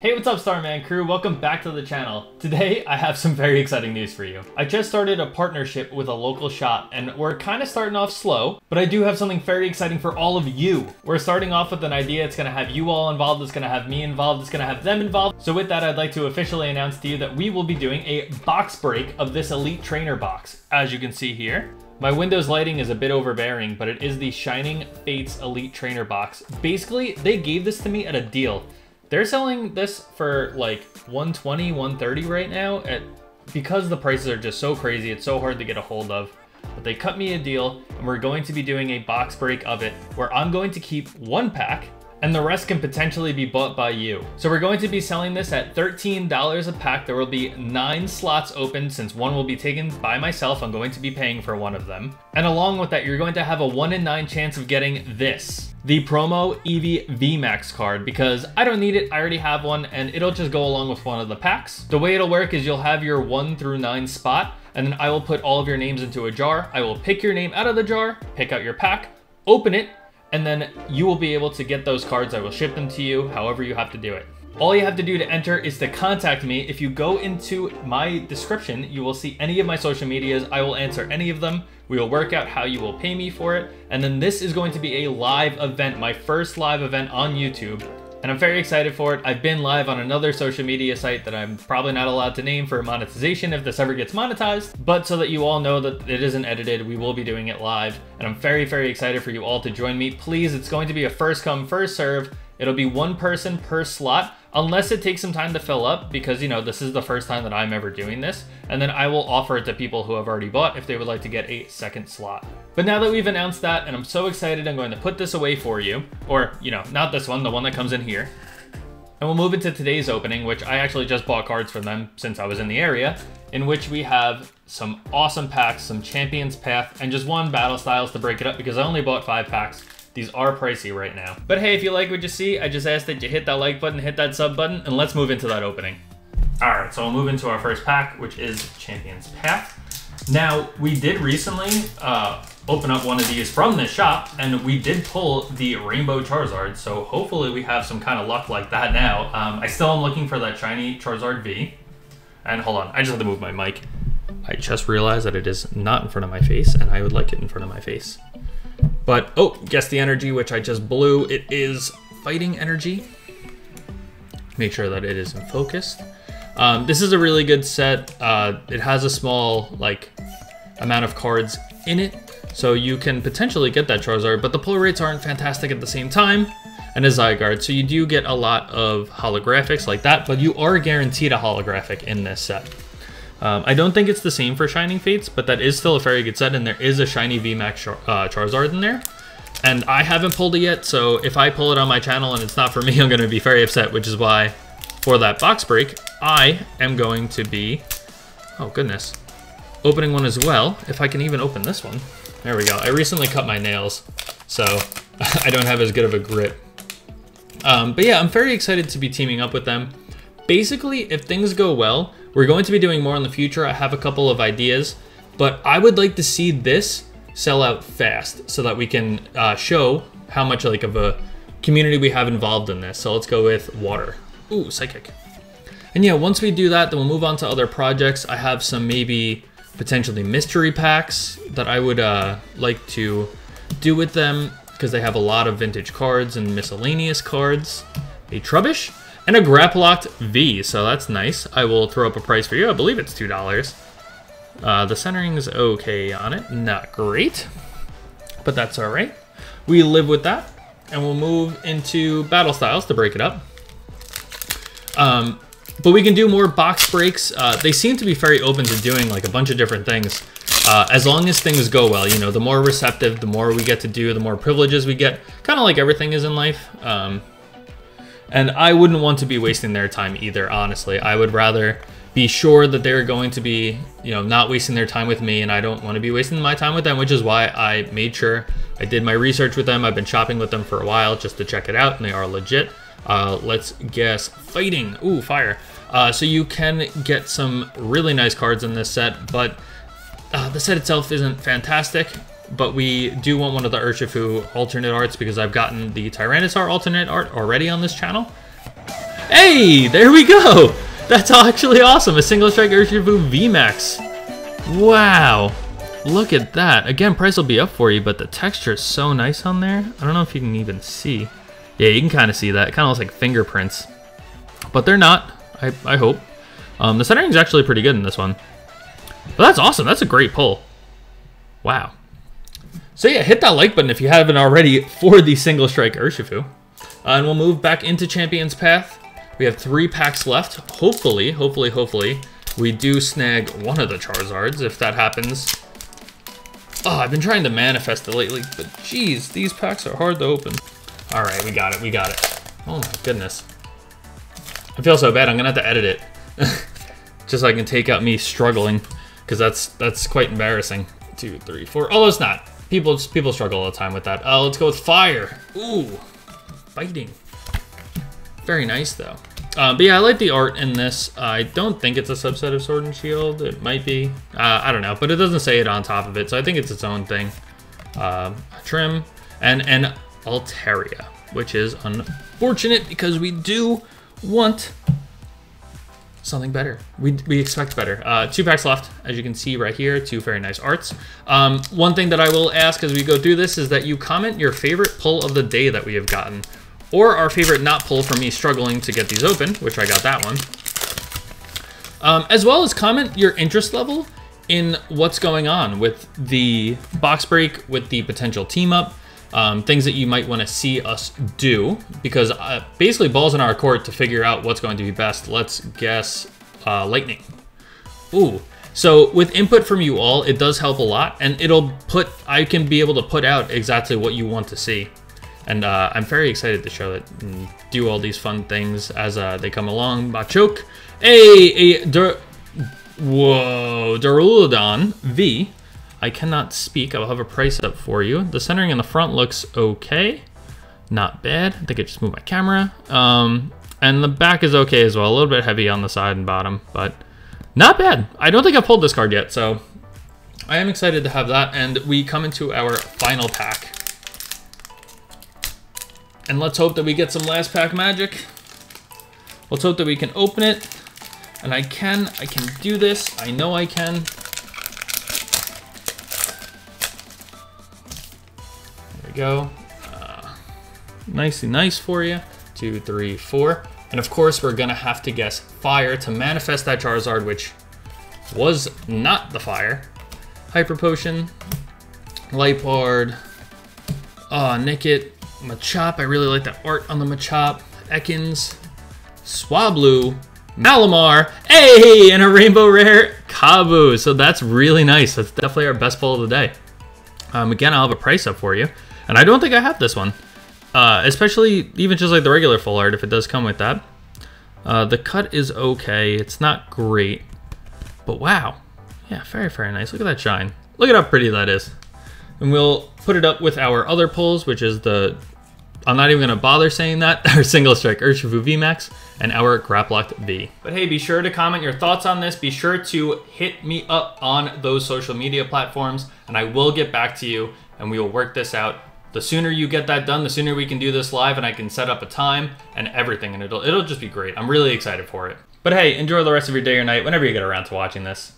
Hey, what's up Starman crew? Welcome back to the channel. Today, I have some very exciting news for you. I just started a partnership with a local shop and we're kind of starting off slow, but I do have something very exciting for all of you. We're starting off with an idea. It's gonna have you all involved. It's gonna have me involved. It's gonna have them involved. So with that, I'd like to officially announce to you that we will be doing a box break of this Elite Trainer box. As you can see here, my Windows lighting is a bit overbearing, but it is the Shining Fates Elite Trainer box. Basically, they gave this to me at a deal. They're selling this for like 120, 130 right now at because the prices are just so crazy, it's so hard to get a hold of. But they cut me a deal and we're going to be doing a box break of it where I'm going to keep one pack and the rest can potentially be bought by you. So we're going to be selling this at $13 a pack. There will be nine slots open since one will be taken by myself. I'm going to be paying for one of them. And along with that, you're going to have a one in nine chance of getting this, the promo Eevee VMAX card because I don't need it. I already have one and it'll just go along with one of the packs. The way it'll work is you'll have your one through nine spot and then I will put all of your names into a jar. I will pick your name out of the jar, pick out your pack, open it, and then you will be able to get those cards. I will ship them to you, however you have to do it. All you have to do to enter is to contact me. If you go into my description, you will see any of my social medias. I will answer any of them. We will work out how you will pay me for it. And then this is going to be a live event, my first live event on YouTube and I'm very excited for it. I've been live on another social media site that I'm probably not allowed to name for monetization if this ever gets monetized, but so that you all know that it isn't edited, we will be doing it live, and I'm very, very excited for you all to join me. Please, it's going to be a first come, first serve. It'll be one person per slot, unless it takes some time to fill up because, you know, this is the first time that I'm ever doing this. And then I will offer it to people who have already bought if they would like to get a second slot. But now that we've announced that, and I'm so excited, I'm going to put this away for you. Or, you know, not this one, the one that comes in here. And we'll move into today's opening, which I actually just bought cards for them since I was in the area, in which we have some awesome packs, some Champions Path, and just one Battle Styles to break it up because I only bought five packs. These are pricey right now. But hey, if you like what you see, I just ask that you hit that like button, hit that sub button, and let's move into that opening. All right, so we'll move into our first pack, which is Champions Path. Now, we did recently uh, open up one of these from this shop, and we did pull the Rainbow Charizard, so hopefully we have some kind of luck like that now. Um, I still am looking for that shiny Charizard V. And hold on, I just have to move my mic. I just realized that it is not in front of my face, and I would like it in front of my face. But, oh, guess the energy, which I just blew. It is fighting energy. Make sure that it is in focus. Um, this is a really good set. Uh, it has a small, like, amount of cards in it. So you can potentially get that Charizard, but the pull rates aren't fantastic at the same time. And a Zygarde, so you do get a lot of holographics like that, but you are guaranteed a holographic in this set. Um, I don't think it's the same for Shining Fates, but that is still a very good set, and there is a Shiny VMAX Char uh, Charizard in there. And I haven't pulled it yet, so if I pull it on my channel and it's not for me, I'm going to be very upset, which is why for that box break, I am going to be, oh goodness, opening one as well, if I can even open this one. There we go. I recently cut my nails, so I don't have as good of a grip. Um, but yeah, I'm very excited to be teaming up with them. Basically, if things go well, we're going to be doing more in the future. I have a couple of ideas, but I would like to see this sell out fast so that we can uh, show how much like of a community we have involved in this. So let's go with water. Ooh, psychic. And yeah, once we do that, then we'll move on to other projects. I have some maybe potentially mystery packs that I would uh, like to do with them because they have a lot of vintage cards and miscellaneous cards. A Trubbish and a Grapploct V, so that's nice. I will throw up a price for you. I believe it's $2. Uh, the centering's okay on it. Not great, but that's all right. We live with that, and we'll move into Battle Styles to break it up. Um, but we can do more box breaks. Uh, they seem to be very open to doing like a bunch of different things. Uh, as long as things go well, you know, the more receptive, the more we get to do, the more privileges we get. Kind of like everything is in life. Um, and I wouldn't want to be wasting their time either, honestly. I would rather be sure that they're going to be, you know, not wasting their time with me and I don't want to be wasting my time with them, which is why I made sure I did my research with them. I've been shopping with them for a while just to check it out and they are legit. Uh, let's guess fighting. Ooh, fire. Uh, so you can get some really nice cards in this set, but uh, the set itself isn't fantastic but we do want one of the Urshifu alternate arts because I've gotten the Tyranitar alternate art already on this channel. Hey, there we go. That's actually awesome. A single strike Urshifu VMAX. Wow. Look at that. Again, price will be up for you, but the texture is so nice on there. I don't know if you can even see. Yeah, you can kind of see that. It kind of looks like fingerprints. But they're not, I, I hope. Um, the centering is actually pretty good in this one. But that's awesome. That's a great pull. Wow. So yeah, hit that like button if you haven't already for the single strike Urshifu. Uh, and we'll move back into Champion's Path. We have three packs left. Hopefully, hopefully, hopefully, we do snag one of the Charizards. If that happens, Oh, I've been trying to manifest it lately, but geez, these packs are hard to open. All right, we got it, we got it. Oh my goodness. I feel so bad, I'm gonna have to edit it. Just so I can take out me struggling, because that's that's quite embarrassing. Two, three, four. Oh, it's not. People people struggle all the time with that. Uh, let's go with fire. Ooh, fighting. Very nice though. Uh, but yeah, I like the art in this. Uh, I don't think it's a subset of Sword and Shield. It might be. Uh, I don't know, but it doesn't say it on top of it, so I think it's its own thing. Um, trim and and Altaria, which is unfortunate because we do want something better. We, we expect better. Uh, two packs left, as you can see right here, two very nice arts. Um, one thing that I will ask as we go through this is that you comment your favorite pull of the day that we have gotten or our favorite not pull for me struggling to get these open, which I got that one. Um, as well as comment your interest level in what's going on with the box break, with the potential team up, um, things that you might want to see us do, because uh, basically ball's in our court to figure out what's going to be best. Let's guess uh, lightning. Ooh, so with input from you all, it does help a lot, and it'll put, I can be able to put out exactly what you want to see. And uh, I'm very excited to show it and do all these fun things as uh, they come along. Machoke, a, a, Dur whoa, Duraludon V. I cannot speak. I will have a price up for you. The centering in the front looks okay. Not bad. I think I just moved my camera. Um, and the back is okay as well. A little bit heavy on the side and bottom, but not bad. I don't think I've pulled this card yet, so I am excited to have that. And we come into our final pack. And let's hope that we get some last pack magic. Let's hope that we can open it. And I can, I can do this. I know I can. Go. Uh, nicely nice for you. Two, three, four. And of course, we're gonna have to guess fire to manifest that Charizard, which was not the fire. Hyper Potion, Liepard, oh, Nickit, Machop, I really like that art on the Machop. Ekans, Swablu, Malamar, hey, and a Rainbow Rare Kabu. So that's really nice. That's definitely our best pull of the day. Um, again, I'll have a price up for you. And I don't think I have this one. Uh, especially even just like the regular full art, if it does come with that. Uh, the cut is okay. It's not great. But wow. Yeah, very, very nice. Look at that shine. Look at how pretty that is. And we'll put it up with our other pulls, which is the, I'm not even gonna bother saying that, our single strike Urshifu VMAX and our Grapploct V. But hey, be sure to comment your thoughts on this. Be sure to hit me up on those social media platforms and I will get back to you and we will work this out. The sooner you get that done, the sooner we can do this live and I can set up a time and everything and it'll, it'll just be great. I'm really excited for it. But hey, enjoy the rest of your day or night whenever you get around to watching this.